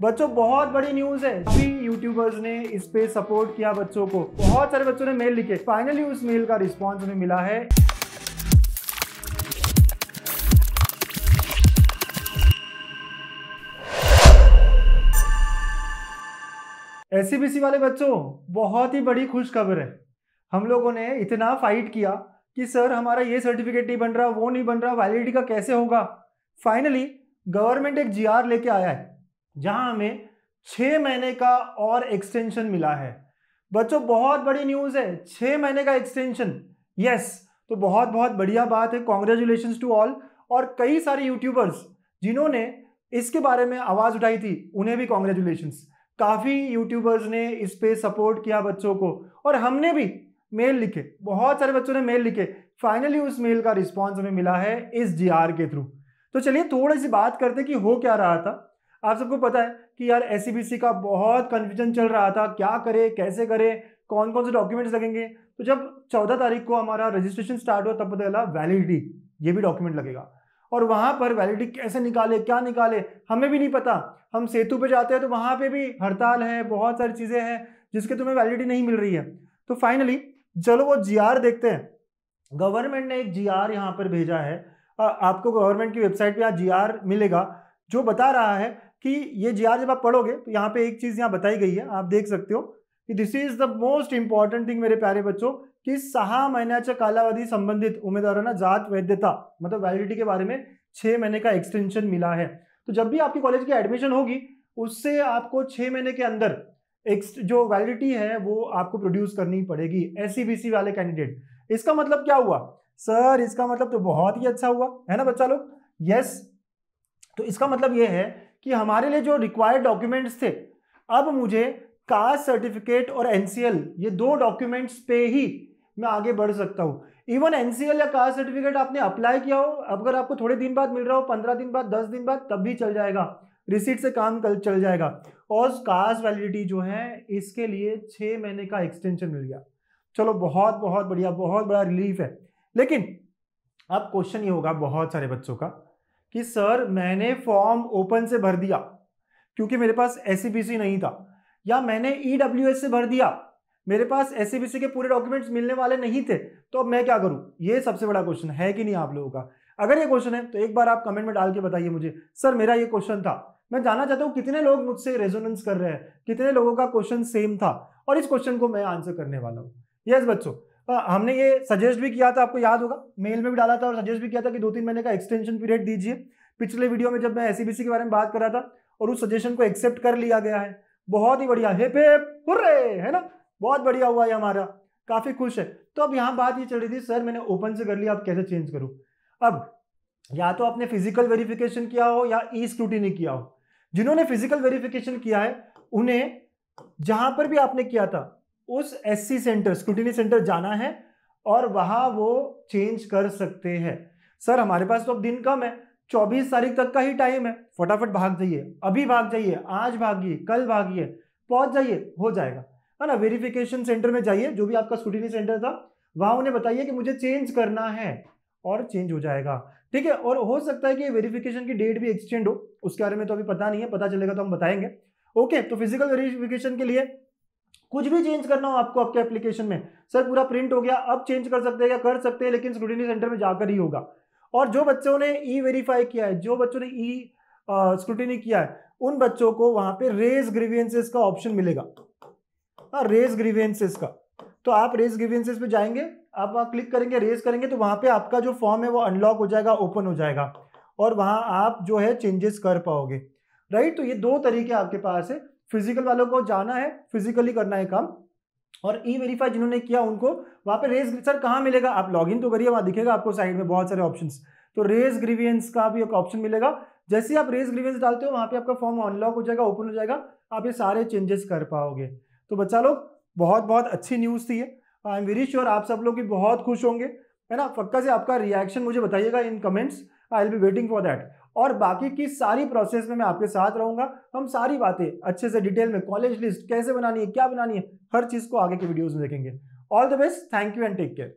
बच्चों, बहुत बड़ी न्यूज़ है। काफ़ी यूट्यूबर्स ने इस पे सपोर्ट किया बच्चों को। बहुत सारे बच्चों ने मेल लिखे। फाइनली उस मेल का रिस्पांस हमें मिला है। एस वाले बच्चों, बहुत ही बड़ी खुश खबर है। हम लोगों ने इतना फाइट किया कि सर, हमारा ये सर्टिफिकेट नहीं बन रहा, वो नहीं बन रहा वैलिडिटी का कैसे होगा? फाइनली गवर्नमेंट एक जीआर लेके आया है। जहाँ हमें छह महीने का और एक्सटेंशन मिला है। बच्चों, बहुत बड़ी न्यूज़ है। छह महीने का एक्सटेंशन यस तो बहुत बहुत बढ़िया बात है। कॉन्ग्रेचुलेशन टू ऑल और कई सारे यूट्यूबर्स जिन्होंने इसके बारे में आवाज़ उठाई थी, उन्हें भी कॉन्ग्रेचुलेशन काफ़ी यूट्यूबर्स ने इस पे सपोर्ट किया बच्चों को। और हमने भी मेल लिखे। बहुत सारे बच्चों ने मेल लिखे। फाइनली उस मेल का रिस्पॉन्स हमें मिला है इस जीआर के थ्रू तो चलिए, थोड़ी सी बात करते कि हो क्या रहा था। आप सबको पता है कि यार एस का बहुत कन्फ्यूज़न चल रहा था, क्या करे, कैसे करे कौन कौन से डॉक्यूमेंट्स लगेंगे? तो जब चौदह तारीख को हमारा रजिस्ट्रेशन स्टार्ट हुआ, तब पता चला वैलिडिटी ये भी डॉक्यूमेंट लगेगा। और वहाँ पर वैलिडिटी कैसे निकाले, क्या निकाले, हमें भी नहीं पता। हम सेतु पे जाते हैं तो वहाँ पे भी हड़ताल है, बहुत सारी चीज़ें हैं जिसके तुम्हें वैलिडिटी नहीं मिल रही है। तो फाइनली चलो वो जीआर देखते हैं। गवर्नमेंट ने एक जी आर यहाँ पर भेजा है। आपको गवर्नमेंट की वेबसाइट पर यहाँ जी मिलेगा, जो बता रहा है कि ये जीआर जब आप पढ़ोगे तो यहाँ पे एक चीज़ यहाँ बताई गई है, आप देख सकते हो की this is the most important thing मेरे प्यारे बच्चों, की सहा महिन्याच्या कालावधी संबंधित उम्मीदवारों जात वैधता मतलब वैलिडिटी के बारे में छह महीने का एक्सटेंशन मिला है। तो जब भी आपकी कॉलेज की एडमिशन होगी, उससे आपको छह महीने के अंदर जो वैलिडिटी है, वो आपको प्रोड्यूस करनी पड़ेगी एससीबीसी वाले कैंडिडेट इसका मतलब क्या हुआ? सर इसका मतलब तो बहुत ही अच्छा हुआ, है ना बच्चा लोग? यस तो इसका मतलब ये है कि हमारे लिए जो रिक्वायर्ड डॉक्यूमेंट्स थे, अब मुझे कास्ट सर्टिफिकेट और एनसीएल ये दो डॉक्यूमेंट्स पे ही मैं आगे बढ़ सकता हूँ। इवन एनसीएल या कास्ट सर्टिफिकेट आपने अप्लाई किया हो, अगर आपको थोड़े दिन बाद मिल रहा हो, पंद्रह दिन बाद, दस दिन बाद, तब भी चल जाएगा। रिसीट से काम कल चल जाएगा। और कास्ट वैलिडिटी जो है, इसके लिए छह महीने का एक्सटेंशन मिल गया। चलो, बहुत बहुत बढ़िया, बहुत बड़ा रिलीफ है। लेकिन, अब क्वेश्चन ये होगा बहुत सारे बच्चों का कि सर, मैंने फॉर्म ओपन से भर दिया, क्योंकि मेरे पास एस नहीं था। या मैंने ई e से भर दिया, मेरे पास एस के पूरे डॉक्यूमेंट्स मिलने वाले नहीं थे तो अब मैं क्या करूँ? ये सबसे बड़ा क्वेश्चन है कि नहीं आप लोगों का? अगर ये क्वेश्चन है तो एक बार आप कमेंट में डाल के बताइए मुझे। सर, मेरा ये क्वेश्चन था। मैं जानना चाहता हूँ कितने लोग मुझसे रेजोनेंस कर रहे हैं, कितने लोगों का क्वेश्चन सेम था? और इस क्वेश्चन को मैं आंसर करने वाला हूँ। यस बच्चों हमने ये सजेस्ट भी किया था, आपको याद होगा। मेल में भी डाला था और सजेस्ट भी किया था कि दो तीन महीने का एक्सटेंशन पीरियड दीजिए। पिछले वीडियो में जब मैं एस के बारे में बात कर रहा था और उस सजेशन को एक्सेप्ट कर लिया गया है। बहुत ही बढ़िया। हे पे है ना? बहुत बढ़िया हुआ है हमारा। काफ़ी खुश है। तो अब यहाँ बात ये चल रही थी, सर, मैंने ओपन से कर लिया, अब कैसे चेंज करूँ? अब, या तो आपने फ़िज़िकल वेरिफिकेशन किया हो या ई स्क्रूटिनी किया हो। जिन्होंने फ़िज़िकल वेरिफिकेशन किया है, उन्हें जहाँ पर भी आपने किया था उस एससी सेंटर स्क्रूटिनी सेंटर जाना है और वहाँ वो चेंज कर सकते हैं। सर हमारे पास तो अब दिन कम है, चौबीस तारीख तक का ही टाइम है। फटाफट भाग जाइए, अभी भाग जाइए, आज भागिए, कल भागिए, पहुँच जाइए, हो जाएगा। है ना? वेरिफिकेशन सेंटर में जाइए, जो भी आपका स्क्रूटिनी सेंटर था, वहाँ उन्हें बताइए कि मुझे चेंज करना है और चेंज हो जाएगा। ठीक है? और हो सकता है कि वेरिफिकेशन की डेट भी एक्सटेंड हो, उसके बारे में तो अभी पता नहीं है, पता चलेगा तो हम बताएँगे। ओके तो फ़िज़िकल वेरिफिकेशन के लिए कुछ भी चेंज करना हो आपको आपके एप्लीकेशन में। सर पूरा प्रिंट हो गया, अब चेंज कर सकते हैं या कर सकते हैं, लेकिन स्क्रूटिनी सेंटर में जाकर ही होगा। और जो बच्चों ने ई वेरीफाई किया है, जो बच्चों ने ई स्क्रूटिनी किया है, उन बच्चों को वहाँ पे रेज ग्रीवियंसेस का ऑप्शन मिलेगा। हाँ रेज ग्रीवियंसेस का। तो आप रेज ग्रीवियंसेस पे जाएँगे, आप वहाँ क्लिक करेंगे रेज करेंगे तो वहाँ पे आपका जो फॉर्म है वो अनलॉक हो जाएगा ओपन हो जाएगा। और वहाँ आप जो है चेंजेस कर पाओगे। राइट तो ये दो तरीके आपके पास है। फ़िज़िकल वालों को जाना है, फिजिकली करना है काम। और ई वेरीफाई जिन्होंने किया उनको, वहाँ पे रेज सर कहाँ मिलेगा? आप लॉगिन तो करिए, वहाँ दिखेगा आपको साइड में बहुत सारे ऑप्शन तो रेज ग्रीवियंस का भी एक ऑप्शन मिलेगा। जैसे आप रेज ग्रीवियंस डालते हो, वहाँ पे आपका फॉर्म अनलॉक हो जाएगा ओपन हो जाएगा, आप ये सारे चेंजेस कर पाओगे। तो बच्चा लोग, बहुत बहुत अच्छी न्यूज़ थी आई एम वेरी श्योर आप सब लोग भी बहुत खुश होंगे, है ना? पक्का से आपका रिएक्शन मुझे बताइएगा in comments I will be waiting for that और बाकी की सारी प्रोसेस में मैं आपके साथ रहूँगा। हम सारी बातें अच्छे से डिटेल में कॉलेज लिस्ट कैसे बनानी है, क्या बनानी है, हर चीज़ को आगे के वीडियोज़ में देखेंगे। All the best thank you and take care